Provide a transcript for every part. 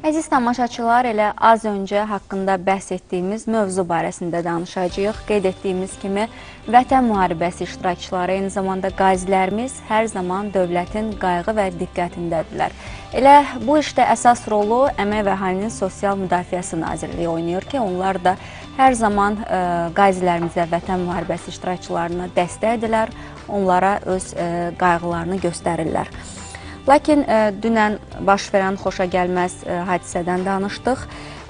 Əziz tamaşaçılar, elə az öncə haqqında bəhs etdiyimiz mövzu barəsində danışacağıq. Qeyd etdiyimiz kimi, vətən müharibəsi iştirakçıları, eyni zamanda qazilərimiz hər zaman dövlətin qayğı və diqqətindədirlər. Elə bu işdə əsas rolu Əmək və Əhalinin Sosial Müdafiəsi Nazirliyi oynayır ki, onlar da hər zaman ə, e, qazilərimizə, vətən müharibəsi iştirakçılarına dəstəkdirlər, onlara öz ə, e, qayğılarını göstərirlər. Lakin e, dünən baş verən xoşa gəlməz e, hadisədən danışdıq.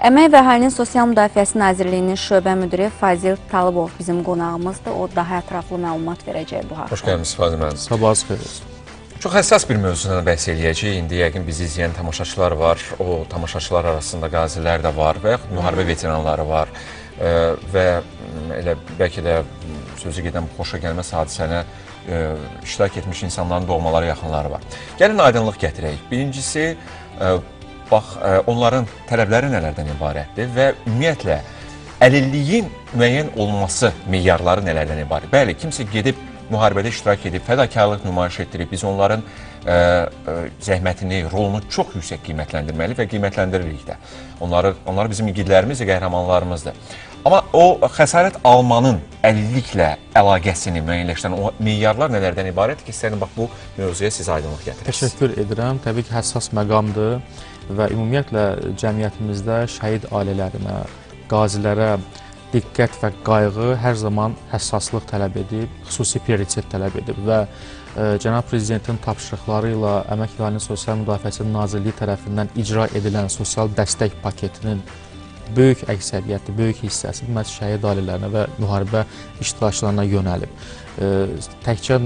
Əmək və Əhalinin Sosial Müdafiəsi Nazirliyinin şöbə müdiri Fazil Talıbov bizim qonağımızdır. O daha ətraflı məlumat verəcək bu haqda. Xoş gəlmisiniz Fazil müəllim. Sabahınız xeyir. Çox həssas bir mövzudan bəhs eləyəcəyik. İndi yəqin bizi izləyən tamaşaçılar var. O tamaşaçılar arasında qazilər də var və yaxud müharibə veteranları var. Ə, və elə bəlkə də sözü gedən bu xoşa gəlməz hadisənə e, iştirak etmiş insanların doğmaları, yaxınları var. Gəlin aydınlıq gətirək. Birincisi, e, bax, e, onların tələbləri nələrdən ibarətdir və ümumiyyətlə əlilliyin müəyyən olması meyarları nələrdən ibarət? Bəli, kimsə gedib müharibədə iştirak edib, fədakarlıq nümayiş etdirib, biz onların ə, ə, zəhmətini, rolunu çox yüksək qiymətləndirməli və qiymətləndiririk də. Onları, onlar bizim igidlərimiz və qəhrəmanlarımızdır. Amma o xəsarət almanın əlilliklə əlaqəsini müəyyənləşdirən o meyarlar nələrdən ibarətdir ki, istəyirəm bax bu mövzuya siz aydınlıq gətirəsiniz. Təşəkkür edirəm. Təbii ki, həssas məqamdır və ümumiyyətlə cəmiyyətimizdə şəhid ailələrinə, qazilərə diqqət və qayğı hər zaman həssaslıq tələb edib, xüsusi prioritet tələb edib və e, cənab prezidentin tapşırıqları ilə Əmək və Sosial Müdafiəsi Nazirliyi tərəfindən icra edilən sosial dəstək paketinin böyük əksəriyyəti, böyük hissəsi məhz şəhid ailələrinə və müharibə iştirakçılarına yönəlib. Təkcə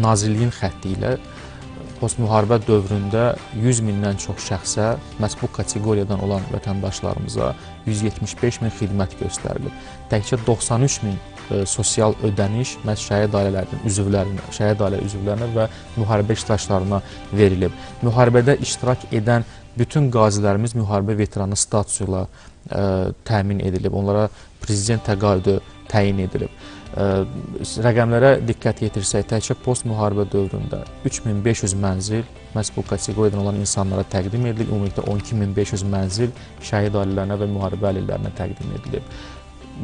Nazirliyin xətti ilə postmüharibə dövründə 100 mindən çox şəxsə, məhz bu kateqoriyadan olan vətəndaşlarımıza 175 min xidmət göstərilib. Təkcə 93 min e, sosial ödəniş məhz şəhid ailələrinin üzvlərinə, şəhid ailə üzvlərinə və müharibə iştirakçılarına verilib. Müharibədə iştirak edən bütün qazilərimiz müharibə veteranı statusu ilə ə, təmin edilib. Onlara prezident təqaüdü təyin edilib. Ə, rəqəmlərə diqqət yetirsək, təkcə post müharibə dövründə 3500 mənzil məhz bu kateqoriyadan olan insanlara təqdim edilib. Ümumilikdə 12500 mənzil şəhid ailələrinə və müharibə ailələrinə təqdim edilib.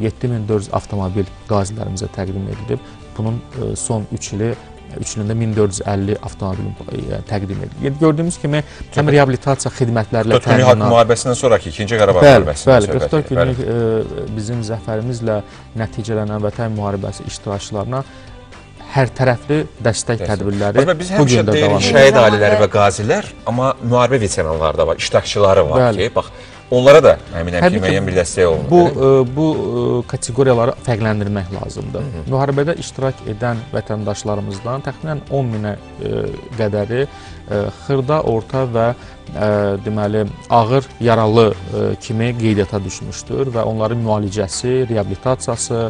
7400 avtomobil qazilərimizə təqdim edilib. Bunun ə, son 3 ili 3 ilində 1450 avtomobil e, təqdim edilir. Gördüyümüz kimi həm reabilitasiya xidmətlərlə təminat. 44 günlük müharibəsinə sonraki 2-ci Qarabağ müharibəsində Bəli, 44 günlük bizim zəfərimizlə nəticələnən vətən müharibəsi iştirakçılarına hər tərəfli dəstək Dəstək. tədbirləri Azmə, biz həmişə deyirik şəhid ailələri və qazilər, amma müharibə veteranları da var, iştirakçıları var Bəli. ki, bax Onlara da əminəm ki, müəyyən bir dəstək olunur. Bu, ə, e, bu e, kateqoriyaları fərqləndirmək lazımdır. Hı -hı. Müharibədə iştirak edən vətəndaşlarımızdan təxminən 10 minə e, qədəri xırda, orta və deməli ağır yaralı kimi qeydiyyata düşmüşdür və onların müalicəsi, reabilitasiyası,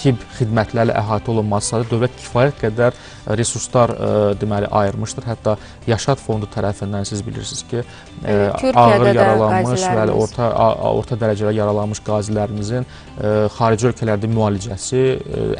tibb xidmətləri əhatə olunması dövlət kifayət qədər resurslar deməli ayırmışdır. Hətta Yaşad fondu tərəfindən siz bilirsiniz ki, ə, ağır yaralanmış və orta orta dərəcədə yaralanmış qazilərimizin xarici ölkələrdə müalicəsi,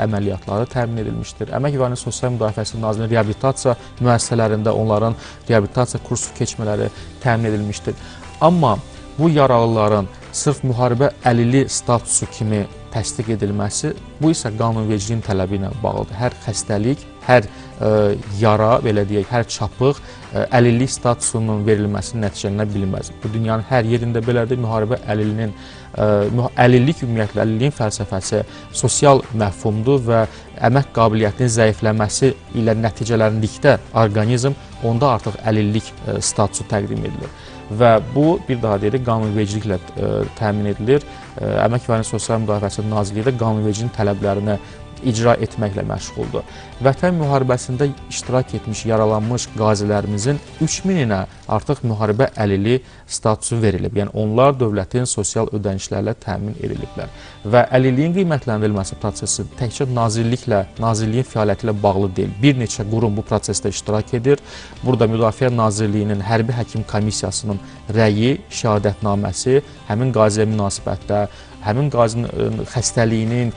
əməliyyatları təmin edilmişdir. Əmək və Sosial Müdafiəsi Nazirliyinin reabilitasiya müəssisələrində onların reabilitasiya kursu keçmələri təmin edilmişdir. Amma bu yaralıların sırf müharibə əlili statusu kimi təsdiq edilməsi, bu isə qanunvericiliyin tələbi ilə bağlıdır. Hər xəstəlik, hər ə, e, yara, belə deyək, hər çapıq ə, e, əlillik statusunun verilməsinin nəticələnə bilməz. Bu dünyanın hər yerində belədir. Müharibə əlilinin ə, e, əlillik ümumiyyətlə əlilliyin fəlsəfəsi sosial məfhumdur və əmək qabiliyyətinin zəifləməsi ilə nəticələndikdə orqanizm onda artıq əlillik ə, statusu təqdim edilir və bu bir daha deyirik qanunvericiliklə ə, təmin edilir. Ə, Əmək və Sosial Müdafiəsi Nazirliyi də qanunvericinin tələblərini icra etməklə məşğuldur. Vətən müharibəsində iştirak etmiş, yaralanmış qazilərimizin 3000-ə artıq müharibə əlili statusu verilib. Yəni onlar dövlətin sosial ödənişlərlə təmin ediliblər. Və əlilliyin qiymətləndirilməsi prosesi təkcə nazirliklə, nazirliyin fəaliyyəti ilə bağlı deyil. Bir neçə qurum bu prosesdə iştirak edir. Burada Müdafiə Nazirliyinin hərbi həkim komissiyasının rəyi, şəhadətnaməsi həmin qaziyə münasibətdə həmin qazinin ə, xəstəliyinin,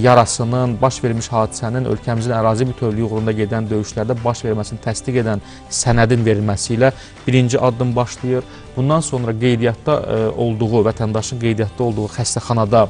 yarasının, baş vermiş hadisənin ölkəmizin ərazi bütövlüyü uğrunda gedən döyüşlərdə baş verməsini təsdiq edən sənədin verilməsi ilə birinci addım başlayır. Bundan sonra qeydiyyatda olduğu, vətəndaşın qeydiyyatda olduğu xəstəxanada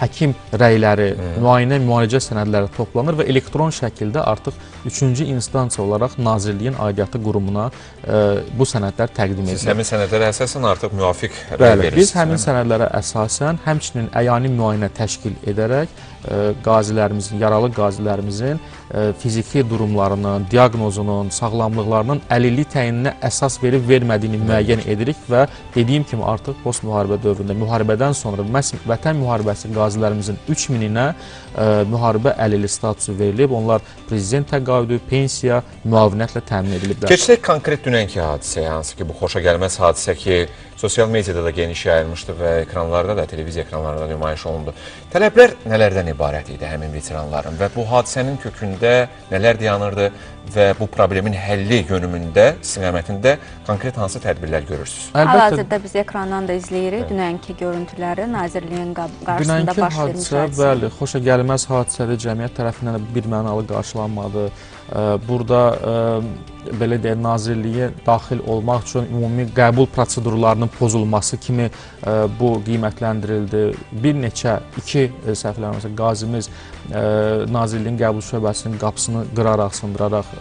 həkim rəyləri, müayinə, müalicə sənədləri toplanır və elektron şəkildə artıq üçüncü instansiya olaraq Nazirliyin aidiyyatı qurumuna ə, bu sənədlər təqdim Siz edilir. həmin sənədlərə əsasən artıq müvafiq rəy Bəli, verirsiniz. biz həmin sənədlərə əsasən həmçinin əyani müayinə təşkil edərək ə, qazilərimizin, yaralı qazilərimizin ə, fiziki durumlarının, diaqnozunun, sağlamlıqlarının əlillik təyininə əsas verib vermədiyini müəyyən edirik və dediyim kimi artıq post müharibə dövründə müharibədən sonra məhz vətən müharibəsi qazilərimizin 3000-inə ə, müharibə əlili statusu verilib. Onlar prezident təqaüdü, pensiya, müavinətlə təmin ediliblər. Keçsək konkret dünənki hadisəyə, hansı ki bu xoşa gəlməz hadisə ki, sosial mediada da geniş yayılmışdı və ekranlarda da, televiziya ekranlarında nümayiş olundu. Tələblər nələrdən ibarət idi həmin veteranların və bu hadisənin kökündə nələr dayanırdı və bu problemin həlli yönümündə, istiqamətində konkret hansı tədbirlər görürsünüz? Hal-hazırda biz ekrandan da izləyirik dünənki görüntüləri Nazirliyin qarşısında Dünənki baş vermiş hadisə, hadisə. bəli, xoşa gəlməz hadisədir. Cəmiyyət tərəfindən də bir mənalı qarşılanmadı. Burada ə, belə deyək, nazirliyə daxil olmaq üçün ümumi qəbul prosedurlarının pozulması kimi ə, bu qiymətləndirildi. Bir neçə iki ə, səhv eləmirəmsə qazimiz nazirliyin qəbul şöbəsinin qapısını qıraraq, sındıraraq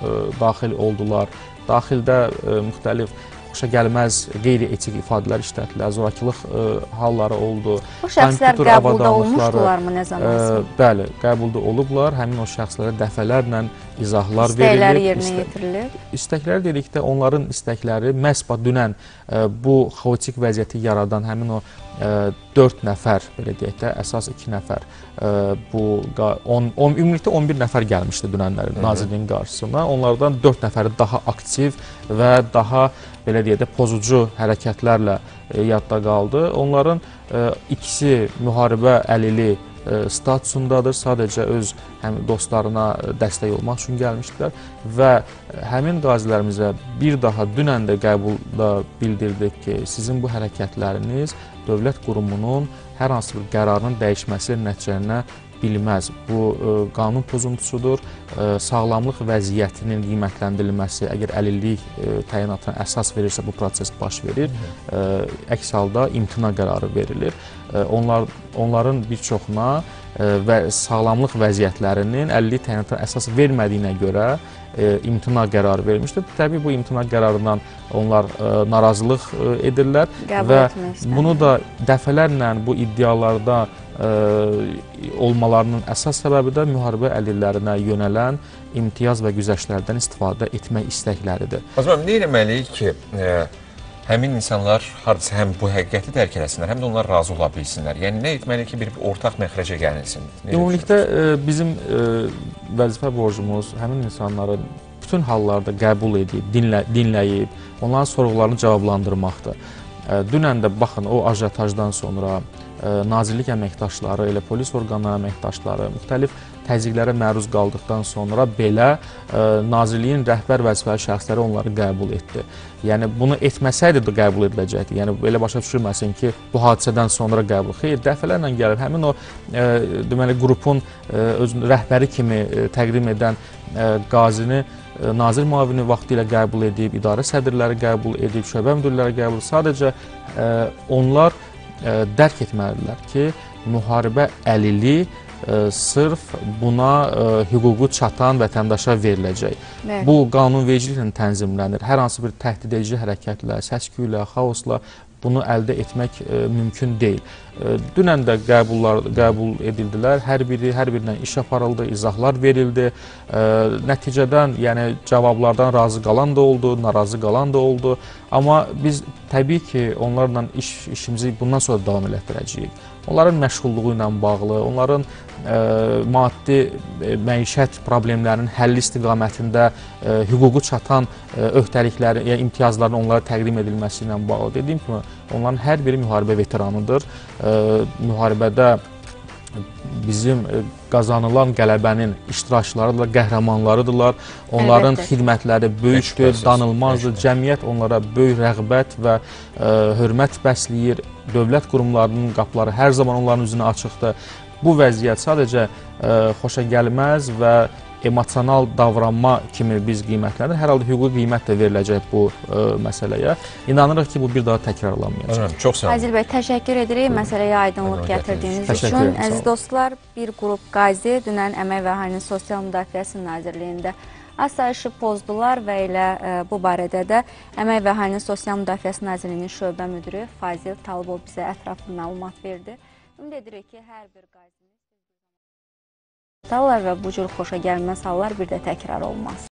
daxil oldular. Daxildə müxtəlif xoşa gəlməz qeyri-etik ifadələr işlətdilər, zorakılıq ə, halları oldu. Bu şəxslər kompüter qəbulda olmuşdularmı nə zaman? Bəli, qəbulda olublar. Həmin o şəxslərə dəfələrlə izahlar İstəkləri verilib. yerinə İstə- yetirilir. İstəklər dedikdə onların istəkləri məhz dünən ə, bu xaotik vəziyyəti yaradan həmin o ə, 4 nəfər belə deyək də, əsas 2 nəfər ə, bu 10 10 ümumilikdə 11 nəfər gəlmişdi dünənlərin nazirliyin qarşısına. Onlardan 4 nəfəri daha aktiv və daha belə deyək də pozucu hərəkətlərlə ə, yadda qaldı. Onların ə, ikisi müharibə əlili statusundadır. Sadəcə öz həm dostlarına ə, dəstək olmaq üçün gəlmişdilər və həmin qazilərimizə bir daha dünən də qəbulda bildirdik ki, sizin bu hərəkətləriniz dövlət qurumunun hər hansı bir qərarının dəyişməsi nəticələnə bilməz. Bu ə, qanun pozuntusudur. Ə, sağlamlıq vəziyyətinin qiymətləndirilməsi, əgər əlillik ə, təyinatına əsas verirsə bu proses baş verir. Əks halda imtina qərarı verilir. Onlar onların bir çoxuna və sağlamlıq vəziyyətlərinin əlillik təyinatına əsas vermədiyinə görə imtina qərarı verilmişdir. Təbii bu imtina qərarından onlar ə, narazılıq ə, edirlər Qəbul və istəmirlər. bunu da dəfələrlə bu iddialarda ə, olmalarının əsas səbəbi də müharibə əlillərinə yönələn imtiyaz və güzəştlərdən istifadə etmək istəkləridir. Azmam, nə etməliyik ki, e, həmin insanlar hardasa həm bu həqiqəti dərk eləsinlər, həm də onlar razı ola bilsinlər. Yəni nə etməliyik ki, bir ortaq məxrəcə gəlinsin? Ümumilikdə ə, bizim ə, vəzifə borcumuz həmin insanların bütün hallarda qəbul edib, dinlə, dinləyib, onların sorğularını cavablandırmaqdır. Ə, Dünən də baxın o ajotajdan sonra ə, nazirlik əməkdaşları, elə polis orqanları əməkdaşları müxtəlif təzyiqlərə məruz qaldıqdan sonra belə ə, nazirliyin rəhbər vəzifəli şəxsləri onları qəbul etdi. Yəni bunu etməsəydi də qəbul ediləcəkdi. Yəni belə başa düşülməsin ki, bu hadisədən sonra qəbul. Xeyr, dəfələrlə gəlib həmin o ə, deməli qrupun ə, öz rəhbəri kimi ə, təqdim edən ə, qazini ə, nazir müavini vaxtilə qəbul edib, idarə sədrləri qəbul edib, şöbə müdirləri qəbul. Sadəcə ə, onlar ə, dərk etməlidirlər ki, müharibə əlili ə, sırf buna ə, hüququ çatan vətəndaşa veriləcək. Bəli. Bu qanunvericiliklə tənzimlənir. Hər hansı bir təhdid edici hərəkətlə, səs-küylə, xaosla bunu əldə etmək ə, mümkün deyil. Dünən də qəbullar qəbul edildilər. Hər biri hər birindən iş aparıldı, izahlar verildi. Nəticədən, yəni cavablardan razı qalan da oldu, narazı qalan da oldu. Amma biz təbii ki, onlarla iş işimizi bundan sonra davam elətdirəcəyik. Onların məşğulluğu ilə bağlı, onların ə, maddi ə, məişət problemlərinin həlli istiqamətində ə, hüququ çatan ə, öhdəlikləri, yəni imtiyazların onlara təqdim edilməsi ilə bağlı. Dediyim kimi, onların hər biri müharibə veteranıdır. Müharibədə bizim e, qazanılan qələbənin iştirakçılarıdırlar, qəhrəmanlarıdırlar. Onların Əlbəttə. xidmətləri böyükdür, danılmazdır. Cəmiyyət onlara böyük rəğbət və ə, hörmət bəsləyir. Dövlət qurumlarının qapıları hər zaman onların üzünə açıqdır. Bu vəziyyət sadəcə ə, xoşa gəlməz və emosional davranma kimi biz qiymətləndir. Hər halda hüquqi qiymət də veriləcək bu ə, məsələyə. İnanırıq ki, bu bir daha təkrarlanmayacaq. Hocam, çox sağ olun. Azil bəy, təşəkkür edirik məsələyə aydınlıq gətirdiyiniz üçün. edirəm, Əziz dostlar, bir qrup qazi dünən Əmək və Əhalinin Sosial Müdafiəsi Nazirliyində asayişi pozdular və elə ə, bu barədə də Əmək və Əhalinin Sosial Müdafiəsi Nazirliyinin şöbə müdiri Fazil Talıbov bizə ətraflı məlumat verdi. Ümid edirik ki, hər bir və bu cür xoşa gəlməz hallar bir də təkrar olmaz.